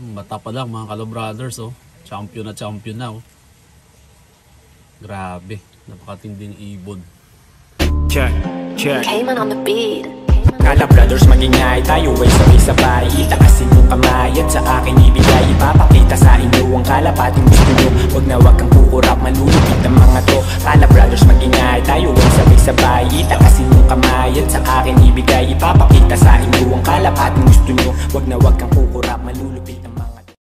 Bata pa lang mga kalobrothers oh. Champion na champion na oh. Grabe. Napakatinding ibon. Check, check. Cayman on the beat. Kala brothers magingay tayo ay sabay-sabay Itaasin yung kamay at sa akin ibigay Ipapakita kalapating gusto nyo Huwag na huwag kang kukurap malulupit ang mga to Kala brothers magingay tayo ay sabay-sabay Itaasin yung kamay at sa akin ibigay Ipapakita sa inyo ang kalapating gusto nyo Huwag na huwag kang kukurap malulupit ang mga to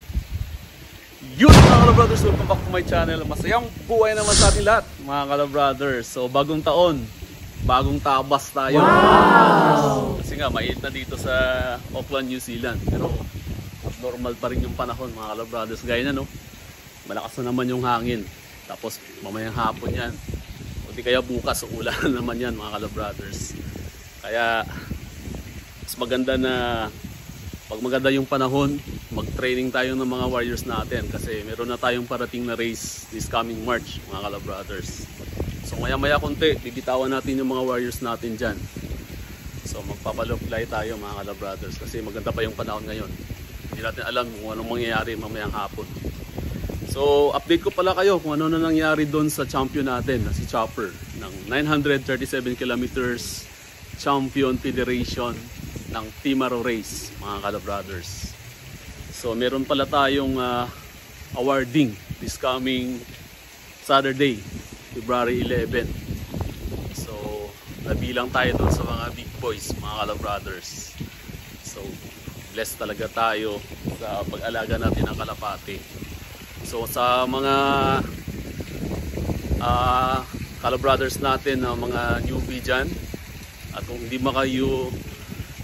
Yun mga kalobrothers, welcome back to my channel. Masayang buhay naman sa atin lahat mga kalobrothers. So bagong taon, bagong tabas tayo. Wow! Kasi nga, mainit na dito sa Auckland, New Zealand. Pero normal pa rin yung panahon mga kalobrothers. Gaya na no, malakas na naman yung hangin. Tapos mamayang hapon yan. O di kaya bukas, ulan na naman yan mga kalobrothers. Kaya mas maganda na pag maganda yung panahon, mag-training tayo ng mga warriors natin kasi meron na tayong parating na race this coming March, mga Kala Brothers. So maya-maya konti, bibitawan natin yung mga warriors natin dyan. So magpapalofly tayo mga Kala Brothers kasi maganda pa yung panahon ngayon. Hindi natin alam kung anong mangyayari mamayang hapon. So update ko pala kayo kung ano na nangyari doon sa champion natin na si Chopper ng 937 kilometers Champion Federation ng Timaro Race mga Kala Brothers. So meron pala tayong ah, awarding this coming Saturday, February 11. So nabilang tayo doon sa mga big boys mga Kala Brothers. So blessed talaga tayo sa pag-alaga natin ng kalapati. So sa mga ah Kala Brothers natin na mga newbie dyan at kung hindi ba kayo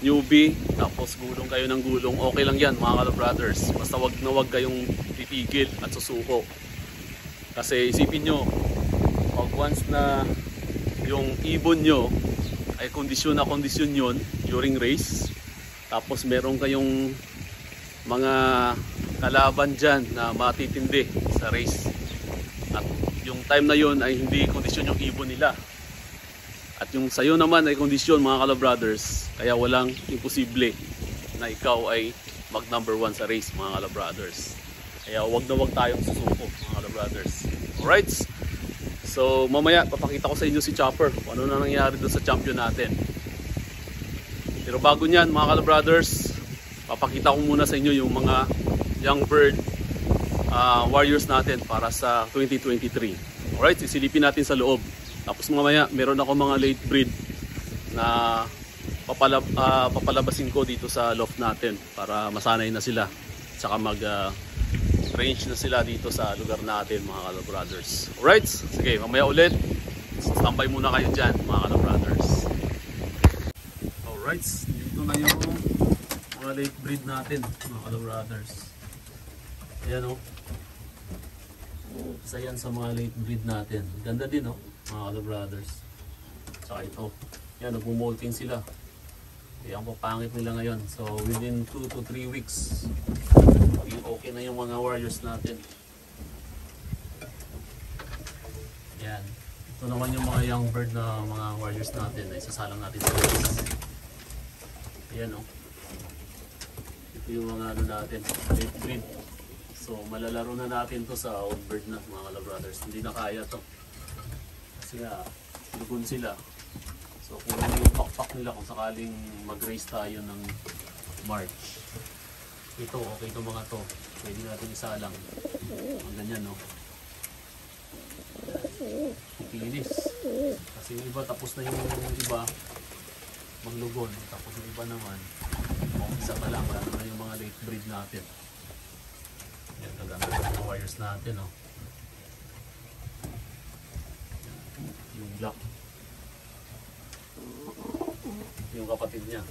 newbie tapos gulong kayo ng gulong okay lang yan mga Kala Brothers. Basta wag na wag kayong titigil at susuko. Kasi isipin nyo pag once na yung ibon nyo ay kondisyon na kondisyon yon during race tapos meron kayong mga kalaban dyan na matitindi sa race. At yung time na yon ay hindi kondisyon yung ibon nila. At yung sayo naman ay kondisyon mga Kala Brothers kaya walang imposible na ikaw ay mag number one sa race mga Kala Brothers kaya wag na wag tayong susuko mga Kala Brothers alright? So mamaya papakita ko sa inyo si Chopper ano na nangyari doon sa champion natin. Pero bago nyan mga Kala Brothers papakita ko muna sa inyo yung mga young bird ah, warriors natin para sa 2023 alright sisilipin natin sa loob. Tapos mamaya meron ako mga late breed na papalab, ah, papalabasin ko dito sa loft natin para masanay na sila. Tsaka mag ah, range na sila dito sa lugar natin mga Kalo Brothers alright sige mamaya ulit. Standby muna kayo dyan mga Kalo Brothers alright dito na yung mga late breed natin mga Kalo Brothers ayan o isa yan sa mga late breed natin. Ganda din o mga Kalo Brothers. Tsaka ito. Yan nagmumolting sila. Kaya ang papangit nila ngayon. So within 2 to 3 weeks okay na yung mga warriors natin. Yan ito naman yung mga young bird na mga warriors natin. Ay sasalang natin sa race ayan o ito yung mga ano natin late breed so malalaro na natin to sa old bird na mga Kala Brothers hindi na kaya to. Kasi nga lugon sila. So kung ano yung pakpak nila kung sakaling mag-race tayo ng March. Ito okay to mga to. Pwede natin isalang ang ganyan no? Kinis kasi yung iba tapos na yung iba maglugon. Tapos yung iba naman isa pa lang. Lalo na yung mga late breed natin yan kaganda ng mga wires natin no yung black yung kapatid niya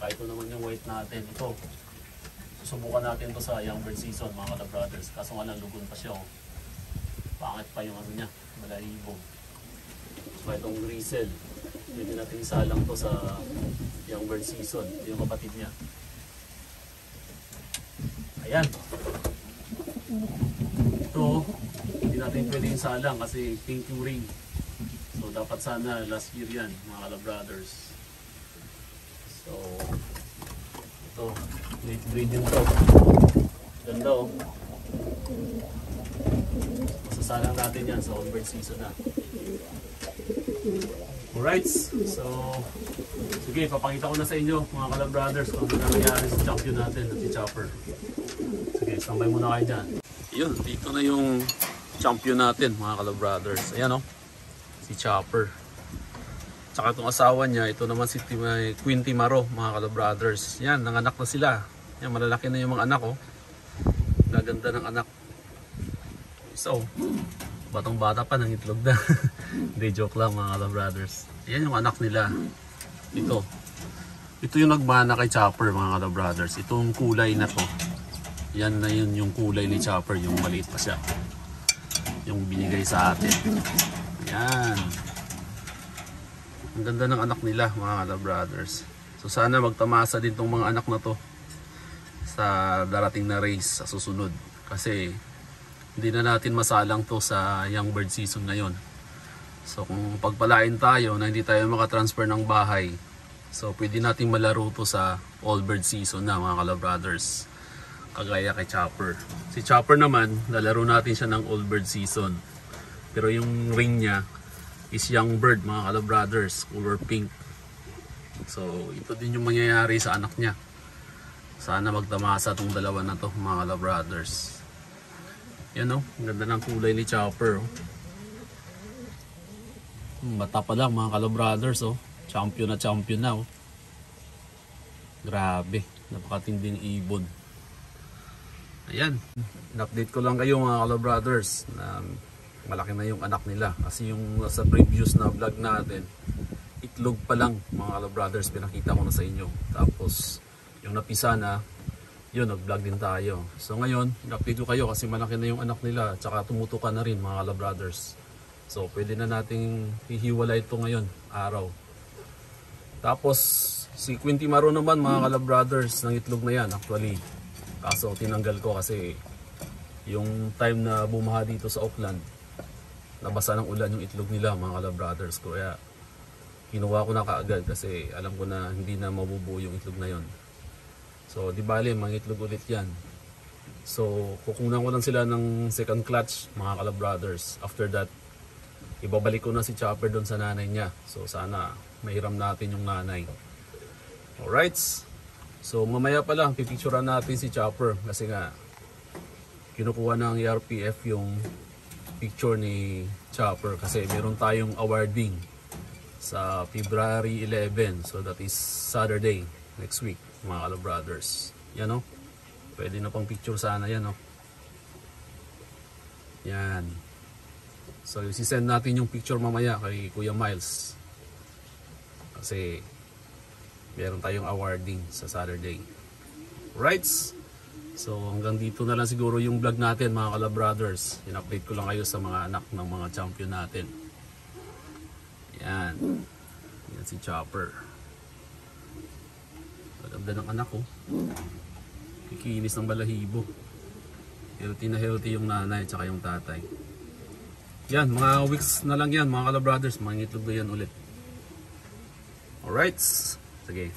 kahit ito naman yung white natin ito susubukan natin to sa young bird season mga kala brothers kaso nga lang lugon pa siya oh. pangit pa yung ano niya malahibo so itong grisel pwede natin isalang to sa young bird season yung kapatid niya ayan ito hindi natin pwede isalang kasi pink yung ring so dapat sana last year yan mga brothers so ito late breeding to. Ganda oh. Masasalang natin yan sa onward season na. Alright, so sige, papakita ko na sa inyo mga Kalab Brothers kung ano nangyari sa champion natin at si Chopper. Sige, standby muna kayo dyan. Yun, dito na yung champion natin mga Kalab Brothers. Ayan oh, si Chopper. Tsaka itong asawa niya, ito naman si Queen Timaro, mga Kalab Brothers. Yan, nanganak na sila. Yan, malalaki na yung mga anak oh. Gaganda ng anak. So, batang bata pa ng itlog na. Hindi, joke lang mga Kalab Brothers. Yan yung anak nila. Ito. Ito yung nagmana kay Chopper mga Kalab Brothers. Itong kulay na to. Yan na yun yung kulay ni Chopper, yung maliit pa siya. Yung binigay sa atin. Yan. Ang ganda ng anak nila mga Kalab Brothers. So sana magtamasa din tong mga anak na to sa darating na race sa susunod. Kasi hindi na natin masalang to sa young bird season ngayon. So kung pagpalain tayo na hindi tayo makatransfer ng bahay, so pwede natin malaro to sa all bird season na mga Kalab Brothers. Kagaya kay Chopper. Si Chopper naman, lalaro natin siya ng all bird season. Pero yung ring niya is young bird mga Kalab Brothers, color pink. So ito din yung mangyayari sa anak niya. Sana magtamasa tong dalawa na to mga Kalab Brothers. Yan oh, ang ganda ng kulay ni Chopper. Oh. Hmm, Bata pa lang mga Kalab Brothers oh. Champion na champion na oh. Grabe, napakatinding ibon. Ayan, in-update ko lang kayo mga Kalab Brothers na malaki na yung anak nila. Kasi yung sa previous na vlog natin, itlog pa lang mga Kalab Brothers pinakita ko na sa inyo. Tapos yung napisa na, yun nag-vlog din tayo. So ngayon, in-update ko kayo kasi malaki na yung anak nila tsaka tumutukan na rin mga Kalab Brothers. So pwede na nating hihiwalay ito ngayon, araw. Tapos si Quinty Maro naman mga Kalab Brothers ng itlog na yan actually. Kaso tinanggal ko kasi yung time na bumaha dito sa Auckland, nabasa ng ulan yung itlog nila mga Kalab Brothers. Kaya kinuha ko na kaagad kasi alam ko na hindi na mabubuo yung itlog na yon. So di bale, mga itlog ulit yan. So kukunan ko lang sila ng second clutch mga Kalab Brothers. After that, ibabalik ko na si Chopper doon sa nanay niya. So sana mahiram natin yung nanay. Alright. So mamaya pa lang pipicturean natin si Chopper kasi nga kinukuha ng ERPF yung picture ni Chopper kasi meron tayong awarding sa February 11. So that is Saturday next week mga Kalo Brothers. Yan o. Pwede na pang picture sana yan o. Yan. So isi-send natin yung picture mamaya kay Kuya Miles. Kasi meron tayong awarding sa Saturday. Right? So hanggang dito na lang siguro yung vlog natin mga Kala Brothers. In-update ko lang kayo sa mga anak ng mga champion natin. Yan. Yan si Chopper. Maganda ng anak ko. Kikinis ng balahibo. Healthy na healthy yung nanay at yung tatay. Yan, mga weeks na lang yan mga Kala Brothers. Mga itlog na yan ulit. Alright. Sige.